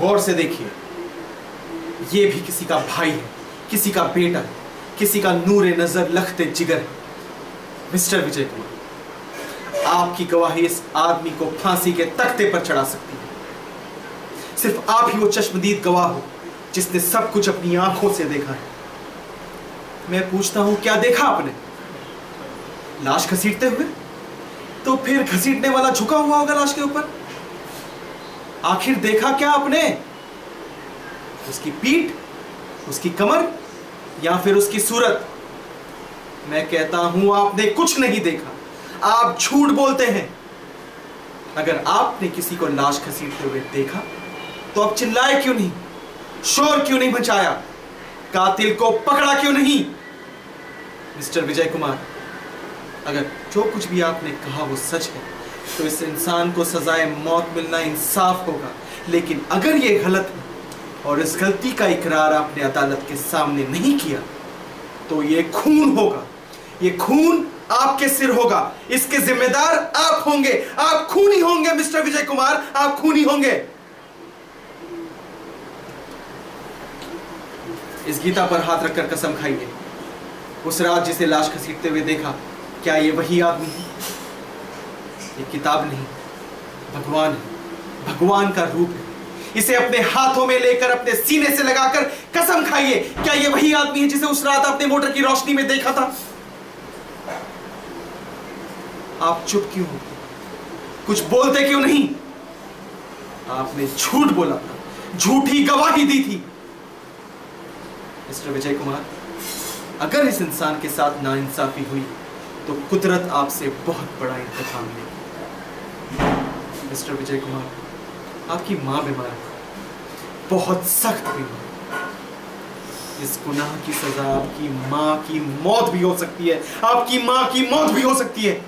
गौर से देखिए। ये भी किसी का भाई है, किसी का बेटा है किसी का नूर नज़र लखते जिगर। है मिस्टर विजय कुमार, आपकी गवाही इस आदमी को फांसी के तख्ते पर चढ़ा सकती है। सिर्फ़ आप ही वो चश्मदीद गवाह हो, जिसने सब कुछ अपनी आँखों से देखा है। मैं पूछता हूँ, क्या देखा आपने? लाश घसीटते हुए? तो फिर घसीटने वाला झुका हुआ होगा लाश के ऊपर? आखिर देखा क्या आपने? उसकी पीठ, उसकी कमर या फिर उसकी सूरत? मैं कहता हूँ, आपने कुछ नहीं देखा। आप झूठ बोलते हैं। अगर आपने किसी को लाश घसीटते हुए देखा तो आप चिल्लाए क्यों नहीं? शोर क्यों नहीं मचाया? कातिल को पकड़ा क्यों नहीं? मिस्टर विजय कुमार अगर जो कुछ भी आपने कहा वो सच है तो इस इंसान को सजाए मौत मिलना इंसाफ होगा। लेकिन अगर ये गलत है और इस गलती का इकरार आपने अदालत के सामने नहीं किया तो ये खून होगा। ये खून आपके सिर होगा। इसके जिम्मेदार आप होंगे। आप खूनी होंगे, मिस्टर विजय कुमार। आप खूनी होंगे। इस गीता पर हाथ रखकर कसम खाइए। उस रात जिसे लाश घसीटते हुए देखा, क्या ये वही आदमी है? ये किताब नहीं, भगवान है, भगवान का रूप है। इसे अपने हाथों में लेकर, अपने सीने से लगाकर कसम खाइए। क्या ये वही आदमी है जिसे उस रात आपने मोटर की रोशनी में देखा था? आप चुप क्यों हो? कुछ बोलते क्यों नहीं? आपने झूठ बोला था, झूठी गवाही दी थी। मिस्टर विजय कुमार अगर इस इंसान के साथ नाइंसाफी हुई तो कुदरत आपसे बहुत बड़ा इंतज़ाम लेगी मिस्टर विजय कुमार, आपकी माँ बीमार है। बहुत सख्त बीमार। इस गुनाह की सजा आपकी माँ की मौत भी हो सकती है। आपकी माँ की मौत भी हो सकती है।